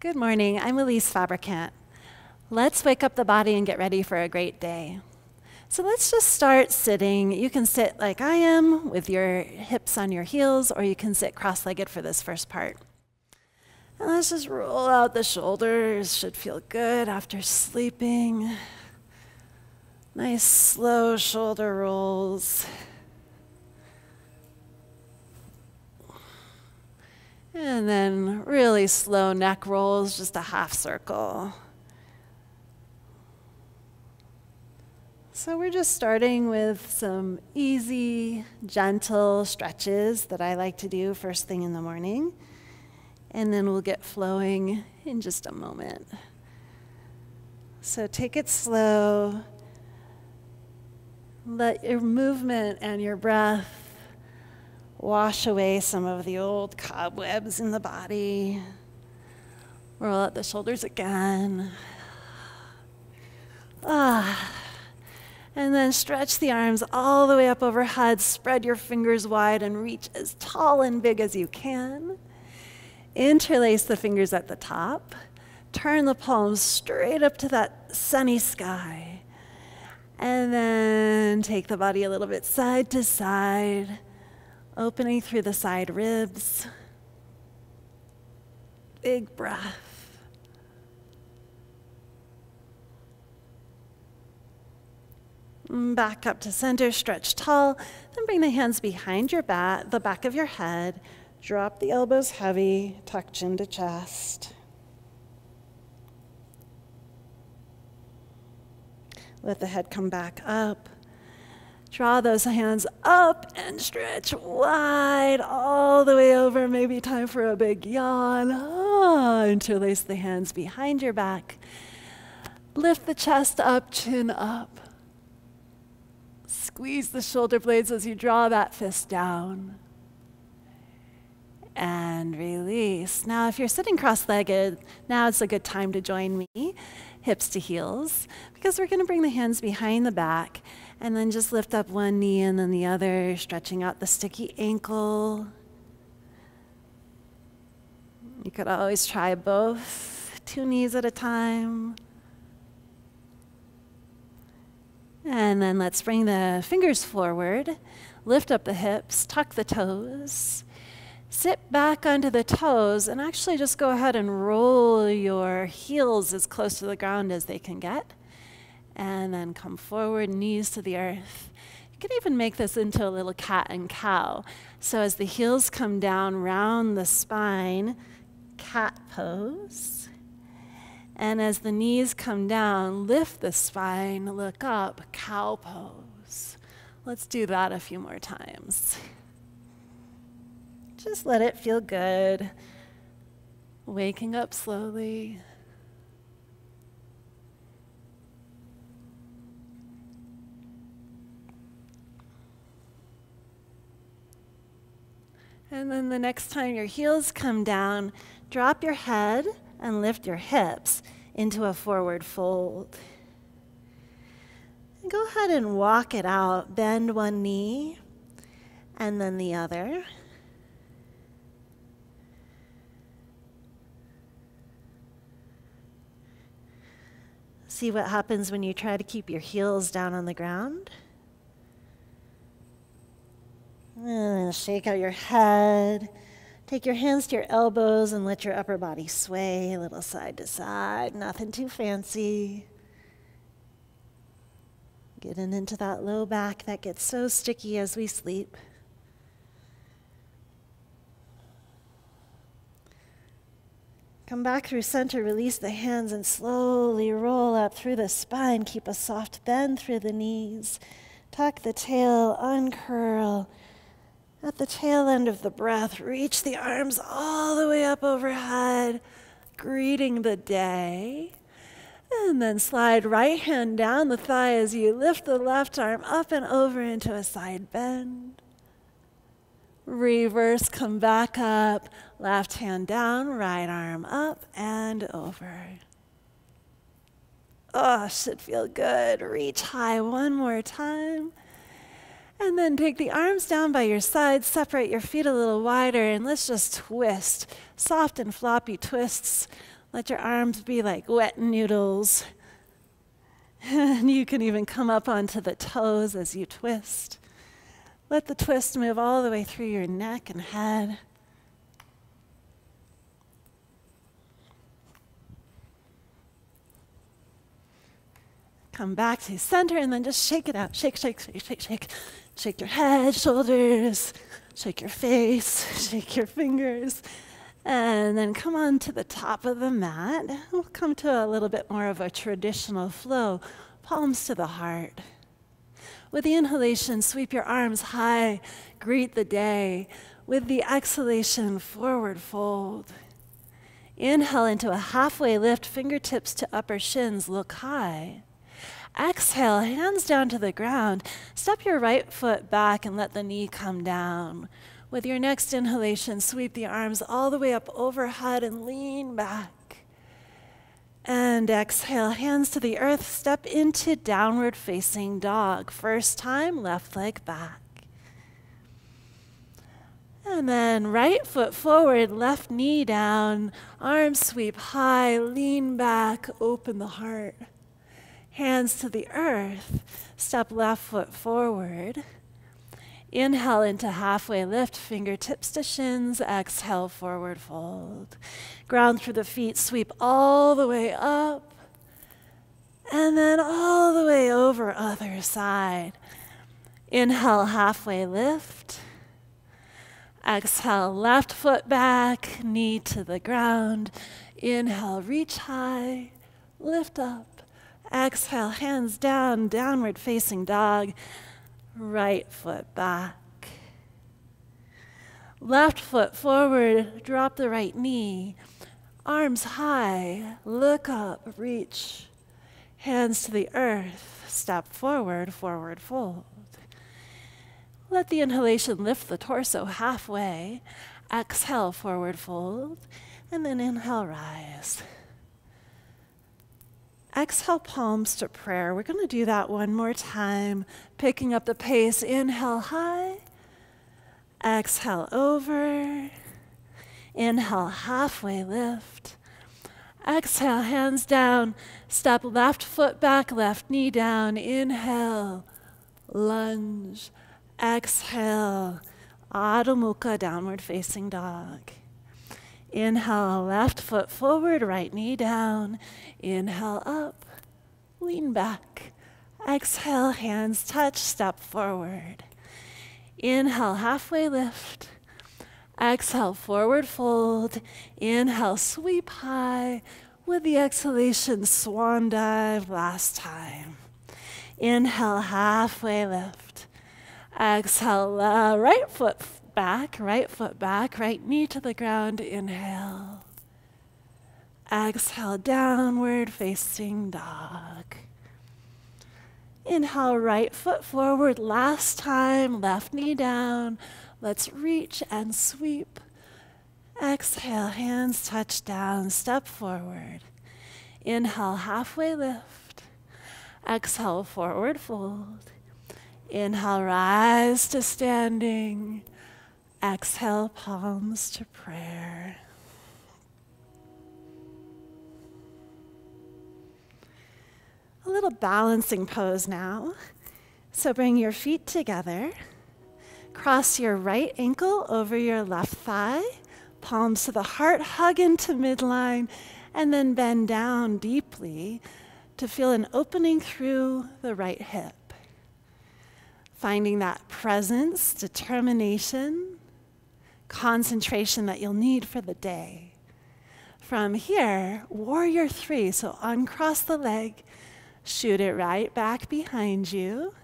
Good morning. I'm Elise Fabricant. Let's wake up the body and get ready for a great day. So let's just start sitting. You can sit like I am with your hips on your heels, or you can sit cross legged for this first part. And let's just roll out the shoulders. Should feel good after sleeping. Nice slow shoulder rolls. And then really slow neck rolls, just a half circle. So we're just starting with some easy, gentle stretches that I like to do first thing in the morning. And then we'll get flowing in just a moment. So take it slow. Let your movement and your breath wash away some of the old cobwebs in the body. Roll out the shoulders again. Ah. And then stretch the arms all the way up overhead. Spread your fingers wide and reach as tall and big as you can. Interlace the fingers at the top. Turn the palms straight up to that sunny sky. And then take the body a little bit side to side opening through the side ribs. Big breath. Back up to center, stretch tall. Then bring the hands behind your back, the back of your head. Drop the elbows heavy, tuck chin to chest. Let the head come back up. Draw those hands up and stretch wide all the way over. Maybe time for a big yawn. Oh, interlace the hands behind your back. Lift the chest up, chin up. Squeeze the shoulder blades as you draw that fist down. And release. Now, if you're sitting cross legged, now it's a good time to join me, hips to heels, because we're going to bring the hands behind the back and then just lift up one knee and then the other, stretching out the sticky ankle. You could always try both, two knees at a time. And then let's bring the fingers forward, lift up the hips, tuck the toes, sit back onto the toes, and actually just go ahead and roll your heels as close to the ground as they can get and then come forward, knees to the earth. You can even make this into a little cat and cow. So as the heels come down round the spine, cat pose. And as the knees come down, lift the spine, look up, cow pose. Let's do that a few more times. Just let it feel good. Waking up slowly. And then the next time your heels come down, drop your head and lift your hips into a forward fold. And go ahead and walk it out. Bend one knee and then the other. See what happens when you try to keep your heels down on the ground. And shake out your head. Take your hands to your elbows and let your upper body sway a little side to side. Nothing too fancy. Getting into that low back that gets so sticky as we sleep. Come back through center, release the hands, and slowly roll up through the spine. Keep a soft bend through the knees. Tuck the tail, uncurl. At the tail end of the breath, reach the arms all the way up overhead, greeting the day. And then slide right hand down the thigh as you lift the left arm up and over into a side bend. Reverse, come back up, left hand down, right arm up and over. Oh, should feel good. Reach high one more time. And then take the arms down by your sides, separate your feet a little wider, and let's just twist. Soft and floppy twists. Let your arms be like wet noodles. And you can even come up onto the toes as you twist. Let the twist move all the way through your neck and head. Come back to center and then just shake it out. Shake, shake, shake, shake, shake. Shake your head, shoulders, shake your face, shake your fingers. And then come on to the top of the mat. We'll come to a little bit more of a traditional flow, palms to the heart. With the inhalation, sweep your arms high, greet the day. With the exhalation, forward fold. Inhale into a halfway lift, fingertips to upper shins, look high. Exhale, hands down to the ground. Step your right foot back and let the knee come down. With your next inhalation, sweep the arms all the way up overhead and lean back. And exhale, hands to the earth. Step into downward facing dog. First time, left leg back. And then right foot forward, left knee down, arms sweep high, lean back, open the heart hands to the earth. Step left foot forward. Inhale into halfway lift, fingertips to shins. Exhale, forward fold. Ground through the feet, sweep all the way up. And then all the way over, other side. Inhale, halfway lift. Exhale, left foot back, knee to the ground. Inhale, reach high, lift up. Exhale, hands down, downward facing dog. Right foot back. Left foot forward, drop the right knee. Arms high, look up, reach. Hands to the earth, step forward, forward fold. Let the inhalation lift the torso halfway. Exhale, forward fold. And then inhale, rise. Exhale, palms to prayer. We're going to do that one more time, picking up the pace. Inhale high, exhale over, inhale halfway lift. Exhale, hands down, step left foot back, left knee down. Inhale, lunge. Exhale, Adho Mukha, downward facing dog. Inhale, left foot forward, right knee down. Inhale up, lean back. Exhale, hands touch, step forward. Inhale, halfway lift. Exhale, forward fold. Inhale, sweep high. With the exhalation, swan dive last time. Inhale, halfway lift. Exhale, right back, right foot back, right knee to the ground. Inhale. Exhale, downward facing dog. Inhale, right foot forward. Last time, left knee down. Let's reach and sweep. Exhale, hands touch down, step forward. Inhale, halfway lift. Exhale, forward fold. Inhale, rise to standing. Exhale, palms to prayer. A little balancing pose now. So bring your feet together. Cross your right ankle over your left thigh, palms to the heart, hug into midline, and then bend down deeply to feel an opening through the right hip. Finding that presence, determination, concentration that you'll need for the day. From here, warrior three. So uncross the leg, shoot it right back behind you,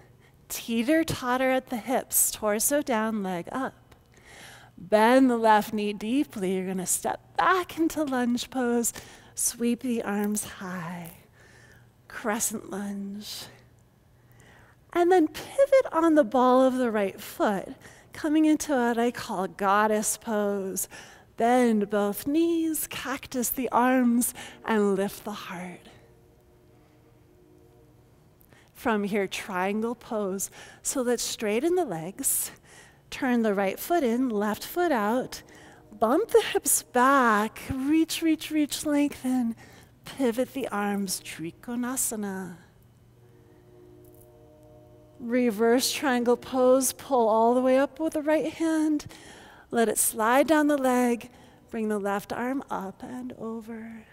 teeter totter at the hips, torso down, leg up. Bend the left knee deeply. You're going to step back into lunge pose, sweep the arms high, crescent lunge. And then pivot on the ball of the right foot coming into what I call goddess pose. Bend both knees, cactus the arms, and lift the heart. From here, triangle pose. So let's straighten the legs, turn the right foot in, left foot out, bump the hips back, reach, reach, reach, lengthen, pivot the arms, Trikonasana. Reverse triangle pose, pull all the way up with the right hand, let it slide down the leg, bring the left arm up and over.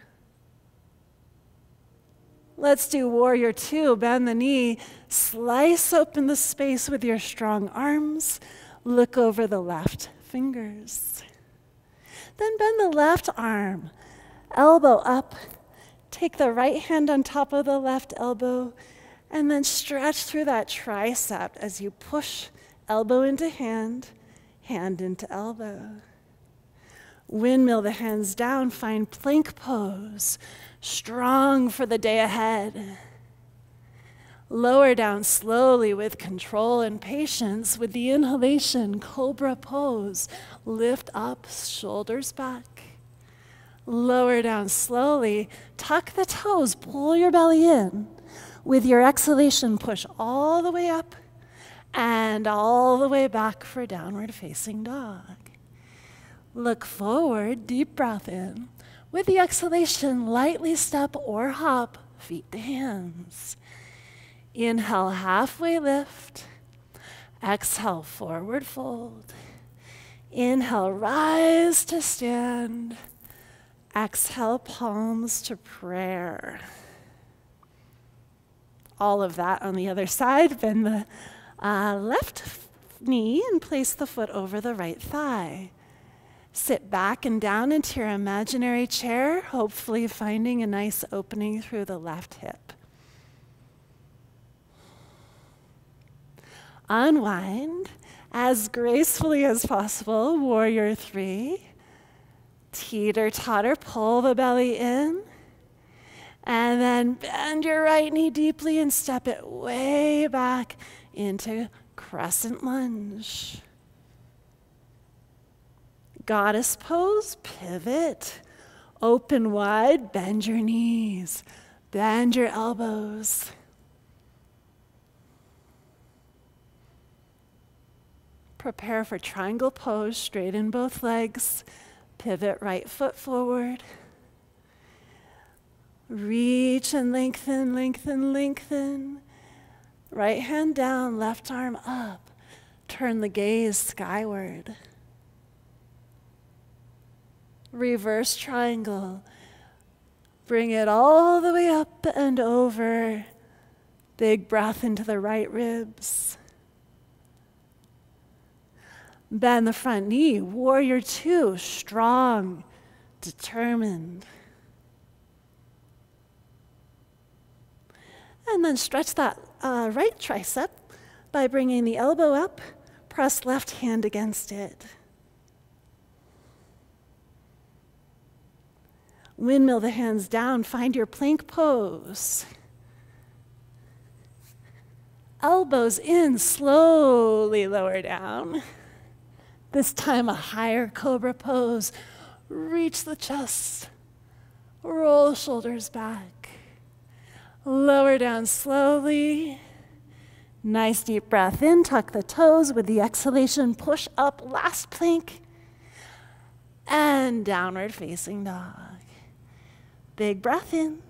Let's do warrior two. Bend the knee, slice open the space with your strong arms, look over the left fingers. Then bend the left arm, elbow up, take the right hand on top of the left elbow, and then stretch through that tricep as you push elbow into hand, hand into elbow. Windmill the hands down, find plank pose strong for the day ahead. Lower down slowly with control and patience with the inhalation, cobra pose. Lift up, shoulders back. Lower down slowly, tuck the toes, pull your belly in. With your exhalation, push all the way up and all the way back for downward facing dog. Look forward, deep breath in. With the exhalation, lightly step or hop, feet to hands. Inhale, halfway lift. Exhale, forward fold. Inhale, rise to stand. Exhale, palms to prayer. All of that on the other side. Bend the uh, left knee and place the foot over the right thigh. Sit back and down into your imaginary chair, hopefully finding a nice opening through the left hip. Unwind as gracefully as possible, warrior three. Teeter totter, pull the belly in. And then bend your right knee deeply and step it way back into crescent lunge. Goddess pose, pivot, open wide, bend your knees, bend your elbows. Prepare for triangle pose, straighten both legs, pivot right foot forward. Reach and lengthen, lengthen, lengthen. Right hand down, left arm up. Turn the gaze skyward reverse triangle. Bring it all the way up and over. Big breath into the right ribs. Bend the front knee, warrior two, strong, determined. And then stretch that uh, right tricep by bringing the elbow up, press left hand against it. Windmill the hands down, find your plank pose. Elbows in, slowly lower down. This time a higher cobra pose. Reach the chest, roll shoulders back. Lower down slowly. Nice deep breath in, tuck the toes with the exhalation, push up, last plank, and downward facing dog. Big breath in.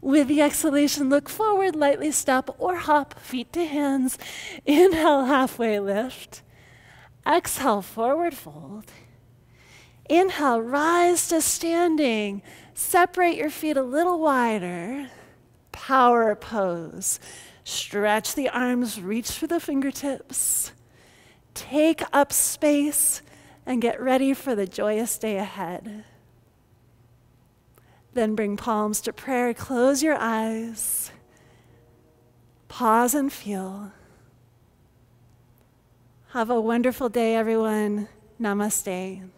With the exhalation, look forward, lightly step or hop, feet to hands. Inhale, halfway lift. Exhale, forward fold. Inhale, rise to standing. Separate your feet a little wider. Power pose. Stretch the arms, reach for the fingertips. Take up space and get ready for the joyous day ahead. Then bring palms to prayer. Close your eyes. Pause and feel. Have a wonderful day, everyone. Namaste.